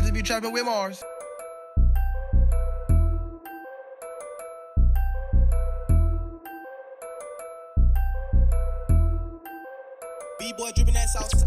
just be trapping with Mars. B-boy dripping that sauce.